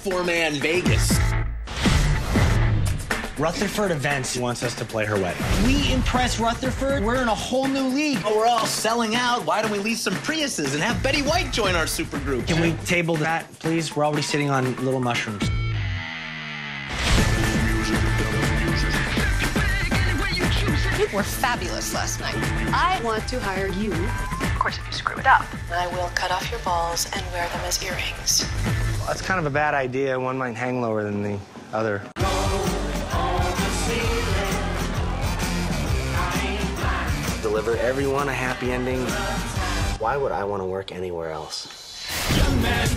four man Vegas. Rutherford Events wants us to play her wedding. We impress Rutherford, we're in a whole new league. Oh, we're all selling out. Why don't we lease some Priuses and have Betty White join our supergroup? Can we table that, please? We're already sitting on little mushrooms. You were fabulous last night. I want to hire you. Of course, if you screw it up. I will cut off your balls and wear them as earrings. That's kind of a bad idea. One might hang lower than the other. Deliver everyone a happy ending. Why would I want to work anywhere else? Young man,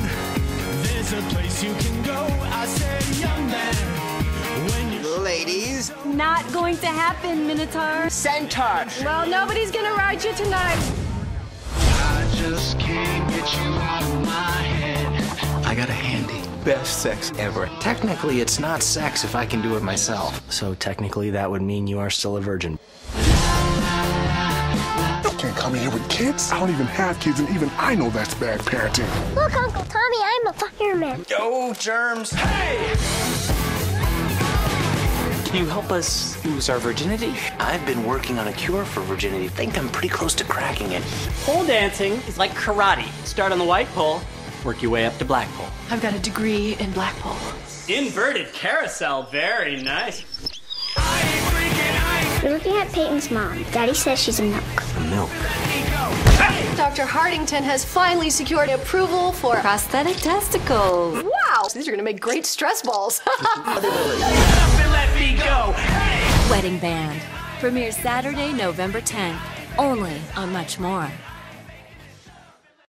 there's a place you can go. I said, young man, when you Ladies, Not going to happen, Minotaur. Centaur. Well, nobody's gonna ride you tonight. I just can't I got a handy. Best sex ever. Technically, it's not sex if I can do it myself. So technically, that would mean you are still a virgin. You can't come in here with kids. I don't even have kids, and even I know that's bad parenting. Look, Uncle Tommy, I'm a fireman. Yo, germs. Hey! Can you help us lose our virginity? I've been working on a cure for virginity. think I'm pretty close to cracking it. Pole dancing is like karate. Start on the white pole, work your way up to black pole. I've got a degree in black pole. Inverted carousel, very nice. We're looking at Peyton's mom. Daddy says she's a milk. A Milk. Dr. Hardington has finally secured approval for Prosthetic testicles. Wow! These are gonna make great stress balls. let me go. Wedding Band. Premieres Saturday, November 10th. Only on MuchMore.